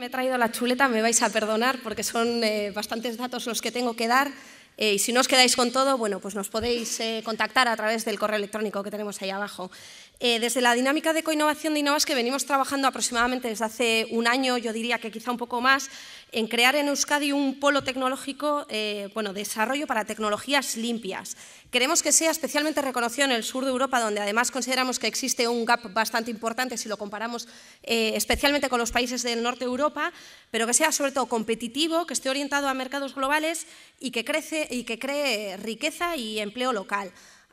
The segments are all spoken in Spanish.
me he traído la chuleta, me vais a perdonar porque son eh, bastantes datos los que tengo que dar. Eh, y si no os quedáis con todo, bueno, pues nos podéis eh, contactar a través del correo electrónico que tenemos ahí abajo. Desde la dinámica de coinnovación de Innovas, que venimos trabajando aproximadamente desde hace un año, yo diría que quizá un poco más, en crear en Euskadi un polo tecnológico, bueno, desarrollo para tecnologías limpias. Queremos que sea especialmente reconocido en el sur de Europa, donde además consideramos que existe un gap bastante importante si lo comparamos especialmente con los países del norte de Europa, pero que sea sobre todo competitivo, que esté orientado a mercados globales y que, crece, y que cree riqueza y empleo local.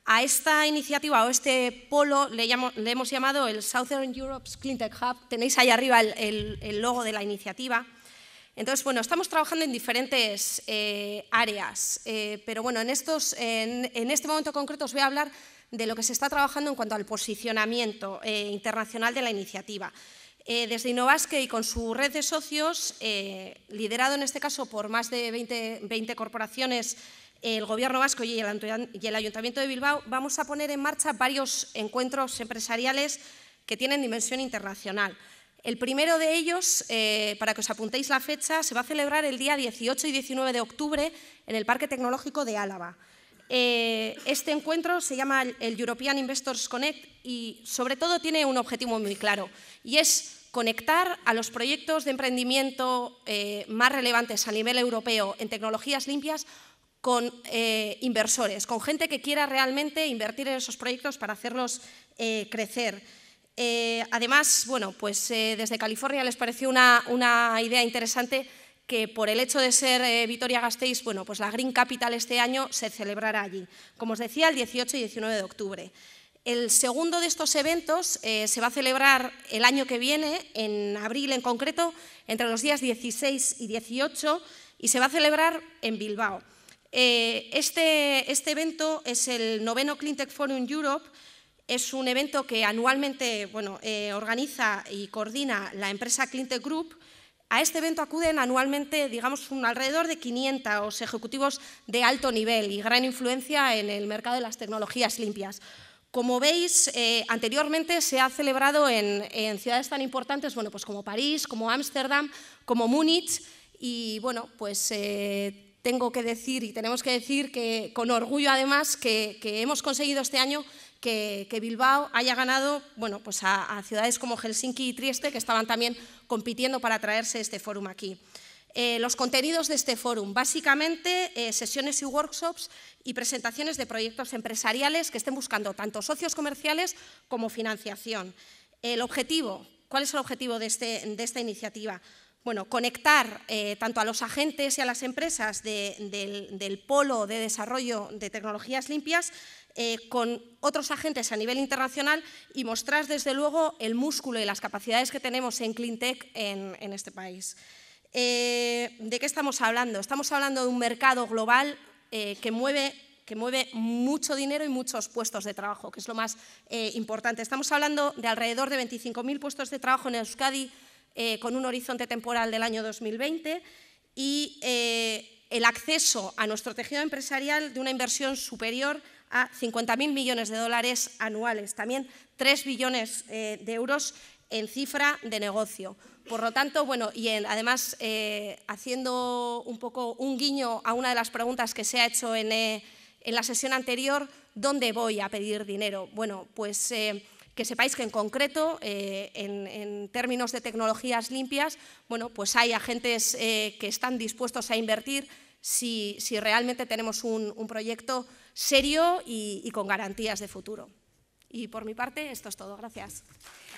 A esta iniciativa o este polo le, hemos llamado el Southern Europe's Cleantech Hub. Tenéis ahí arriba el, logo de la iniciativa. Entonces, bueno, estamos trabajando en diferentes eh, áreas, eh, pero bueno, en, este momento concreto os voy a hablar de lo que se está trabajando en cuanto al posicionamiento eh, internacional de la iniciativa. desde Innovasque y con su red de socios, liderado en este caso por más de 20, 20 corporaciones el Gobierno vasco y el Ayuntamiento de Bilbao, vamos a poner en marcha varios encuentros empresariales que tienen dimensión internacional. El primero de ellos, eh, para que os apuntéis la fecha, se va a celebrar el día 18 y 19 de octubre en el Parque Tecnológico de Álava. Eh, este encuentro se llama el European Investors Connect y sobre todo tiene un objetivo muy claro y es conectar a los proyectos de emprendimiento eh, más relevantes a nivel europeo en tecnologías limpias con eh, inversores, con gente que quiera realmente invertir en esos proyectos para hacerlos eh, crecer. Eh, además, bueno, pues desde California les pareció una, idea interesante que por el hecho de ser Vitoria-Gasteiz, bueno, pues la Green Capital este año se celebrará allí, como os decía, el 18 y 19 de octubre. El segundo de estos eventos se va a celebrar el año que viene, en abril en concreto, entre los días 16 y 18, y se va a celebrar en Bilbao. Eh, este, este, evento es el noveno Cleantech Forum Europe, es un evento que anualmente bueno, eh, organiza y coordina la empresa Cleantech Group. A este evento acuden anualmente, digamos, un alrededor de 500 ejecutivos de alto nivel y gran influencia en el mercado de las tecnologías limpias. Como veis, eh, anteriormente se ha celebrado en, ciudades tan importantes bueno, pues como París, como Ámsterdam, como Múnich, y bueno, pues tengo que decir y tenemos que decir que con orgullo además que, hemos conseguido este año que, Bilbao haya ganado bueno, pues a, ciudades como Helsinki y Trieste que estaban también compitiendo para traerse este fórum aquí. Eh, los contenidos de este fórum, básicamente eh, sesiones y workshops y presentaciones de proyectos empresariales que estén buscando tanto socios comerciales como financiación. El objetivo, ¿cuál es el objetivo de, este, de esta iniciativa? Bueno, conectar eh, tanto a los agentes y a las empresas del, polo de desarrollo de tecnologías limpias eh, con otros agentes a nivel internacional y mostrar desde luego el músculo y las capacidades que tenemos en CleanTech en, en este país. Eh, ¿De qué estamos hablando? Estamos hablando de un mercado global que mueve que mueve mucho dinero y muchos puestos de trabajo, que es lo más importante. Estamos hablando de alrededor de 25.000 puestos de trabajo en Euskadi eh, con un horizonte temporal del año 2020 y eh, el acceso a nuestro tejido empresarial de una inversión superior a 50.000 millones de dólares anuales, también 3 billones eh, de euros en cifra de negocio. Por lo tanto, bueno, y además haciendo un poco un guiño a una de las preguntas que se ha hecho en, en la sesión anterior, ¿dónde voy a pedir dinero? Bueno, pues que sepáis que en concreto, eh, en, términos de tecnologías limpias, bueno, pues hay agentes eh, que están dispuestos a invertir si, realmente tenemos un, proyecto serio y, con garantías de futuro. Y por mi parte, esto es todo. Gracias.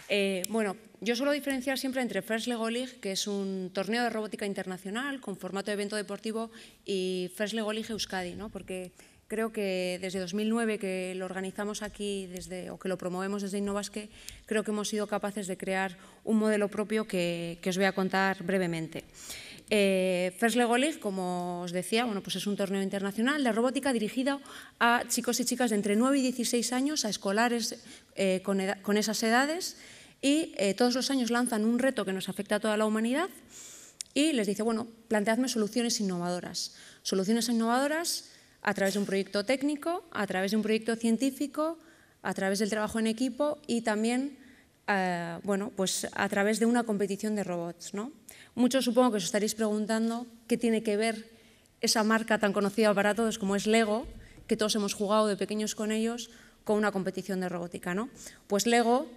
Eh, bueno, yo suelo diferenciar siempre entre First Lego League, que es un torneo de robótica internacional con formato de evento deportivo, y First Lego League Euskadi, ¿no? porque Creo que desde 2009 que lo organizamos aquí desde, o que lo promovemos desde Innovasque, creo que hemos sido capaces de crear un modelo propio que, os voy a contar brevemente. Eh, First Lego League, como os decía, bueno, pues es un torneo internacional de robótica dirigido a chicos y chicas de entre 9 y 16 años, a escolares eh, con, con, esas edades, y eh, todos los años lanzan un reto que nos afecta a toda la humanidad y les dice, bueno, planteadme soluciones innovadoras. Soluciones innovadoras a través de un proyecto técnico, a través de un proyecto científico, a través del trabajo en equipo y también eh, bueno, pues a través de una competición de robots. Muchos supongo que os estaréis preguntando qué tiene que ver esa marca tan conocida para todos como es Lego, que todos hemos jugado de pequeños con ellos, con una competición de robótica. Pues Lego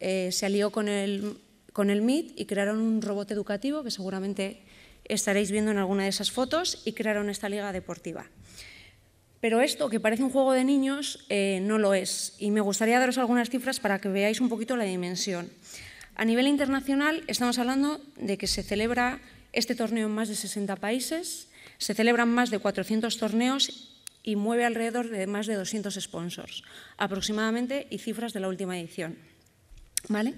eh, se alió con el, con el MIT y crearon un robot educativo que seguramente estaréis viendo en alguna de esas fotos y crearon esta liga deportiva. Pero esto, que parece un juego de niños, eh, no lo es. Y me gustaría daros algunas cifras para que veáis un poquito la dimensión. A nivel internacional estamos hablando de que se celebra este torneo en más de 60 países, se celebran más de 400 torneos y mueve alrededor de más de 200 sponsors aproximadamente y cifras de la última edición. ¿Vale?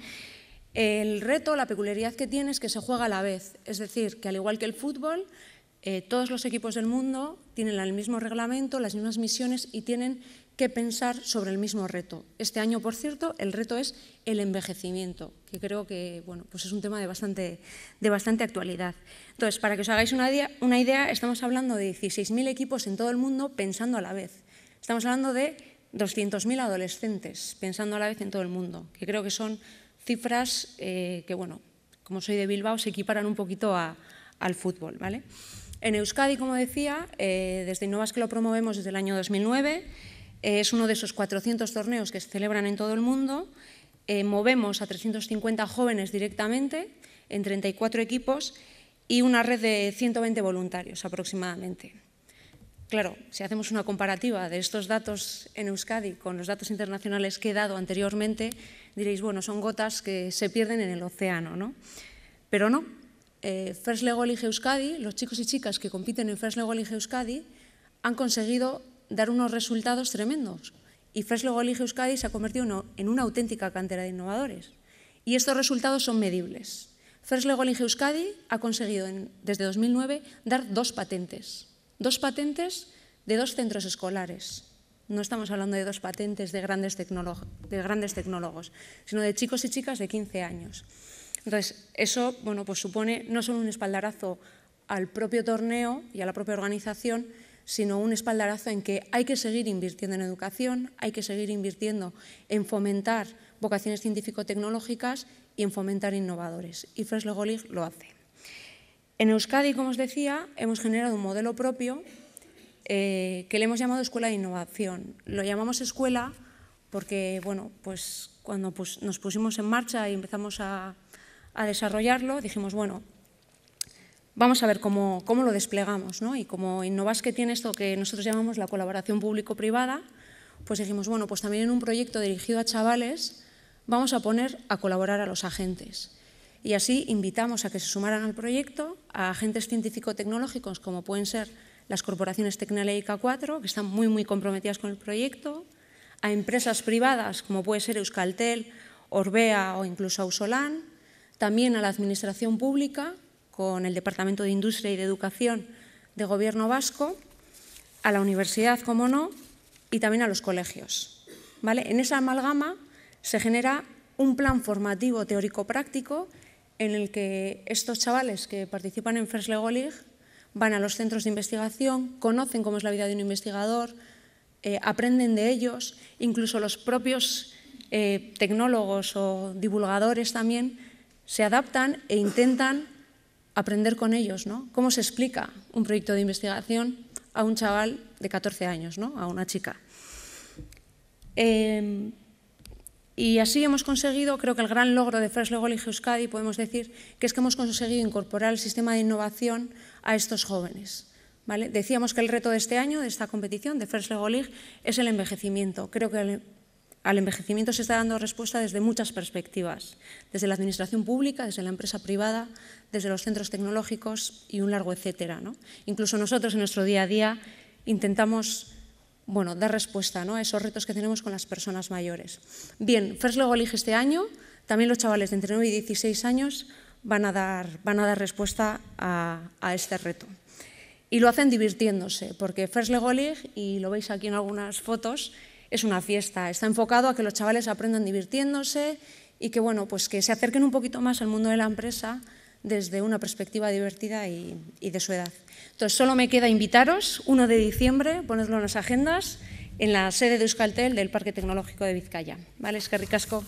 El reto, la peculiaridad que tiene es que se juega a la vez, es decir, que al igual que el fútbol, eh, todos los equipos del mundo tienen el mismo reglamento, las mismas misiones y tienen que pensar sobre el mismo reto. Este año, por cierto, el reto es el envejecimiento, que creo que bueno, pues es un tema de bastante, de bastante actualidad. Entonces, para que os hagáis una idea, estamos hablando de 16.000 equipos en todo el mundo pensando a la vez. Estamos hablando de 200.000 adolescentes pensando a la vez en todo el mundo, que creo que son cifras eh, que, bueno, como soy de Bilbao, se equiparan un poquito al fútbol. ¿vale? En Euskadi, como decía, eh, desde Innovas que lo promovemos desde el año 2009, eh, es uno de esos 400 torneos que se celebran en todo el mundo. Eh, movemos a 350 jóvenes directamente en 34 equipos y una red de 120 voluntarios aproximadamente. Claro, si hacemos una comparativa de estos datos en Euskadi con los datos internacionales que he dado anteriormente, diréis, bueno, son gotas que se pierden en el océano, ¿no? Pero no, eh, First Lego League Euskadi, los chicos y chicas que compiten en First Lego League Euskadi han conseguido dar unos resultados tremendos. Y First Lego League Euskadi se ha convertido en una auténtica cantera de innovadores. Y estos resultados son medibles. First Lego League Euskadi ha conseguido desde 2009 dar dos patentes. Dos patentes de dos centros escolares. No estamos hablando de dos patentes de grandes tecnólogos, sino de chicos y chicas de 15 años. Entonces, eso bueno, pues supone no solo un espaldarazo al propio torneo y a la propia organización, sino un espaldarazo en que hay que seguir invirtiendo en educación, hay que seguir invirtiendo en fomentar vocaciones científico-tecnológicas y en fomentar innovadores. Y League lo hace. En Euskadi, como os decía, hemos generado un modelo propio eh, que le hemos llamado Escuela de Innovación. Lo llamamos escuela porque, bueno, pues cuando pues, nos pusimos en marcha y empezamos a, a desarrollarlo, dijimos, bueno, vamos a ver cómo, cómo lo desplegamos. ¿no? Y como Innovas que tiene esto que nosotros llamamos la colaboración público-privada, pues dijimos, bueno, pues también en un proyecto dirigido a chavales vamos a poner a colaborar a los agentes. Y así invitamos a que se sumaran al proyecto a agentes científico-tecnológicos como pueden ser las corporaciones Tecnele y K4, que están muy, muy comprometidas con el proyecto, a empresas privadas como puede ser Euskaltel, Orbea o incluso Ausolan, también a la Administración Pública, con el Departamento de Industria y de Educación de Gobierno Vasco, a la universidad, como no, y también a los colegios. ¿Vale? En esa amalgama se genera un plan formativo teórico-práctico en el que estos chavales que participan en First Lego League van a los centros de investigación, conocen cómo es la vida de un investigador, eh, aprenden de ellos, incluso los propios eh, tecnólogos o divulgadores también se adaptan e intentan aprender con ellos, ¿no? ¿Cómo se explica un proyecto de investigación a un chaval de 14 años, ¿no? a una chica? Em, y así hemos conseguido, creo que el gran logro de First Lego Euskadi, podemos decir, que es que hemos conseguido incorporar el sistema de innovación a estos jóvenes. ¿vale? Decíamos que el reto de este año, de esta competición, de Lego League, es el envejecimiento. Creo que al envejecimiento se está dando respuesta desde muchas perspectivas, desde la administración pública, desde la empresa privada, desde los centros tecnológicos y un largo etcétera. ¿no? Incluso nosotros en nuestro día a día intentamos bueno, dar respuesta a esos retos que tenemos con las personas mayores. Bien, First Lego League este año, también los chavales de entre 9 y 16 años van a dar, van a dar respuesta a, este reto. Y lo hacen divirtiéndose, porque First League, y lo veis aquí en algunas fotos, es una fiesta. Está enfocado a que los chavales aprendan divirtiéndose y que, bueno, pues que se acerquen un poquito más al mundo de la empresa desde una perspectiva divertida y, de su edad. Entonces, solo me queda invitaros, 1 de diciembre, ponedlo en las agendas, en la sede de Euskaltel del Parque Tecnológico de Vizcaya. ¿Vale? Es que ricasco.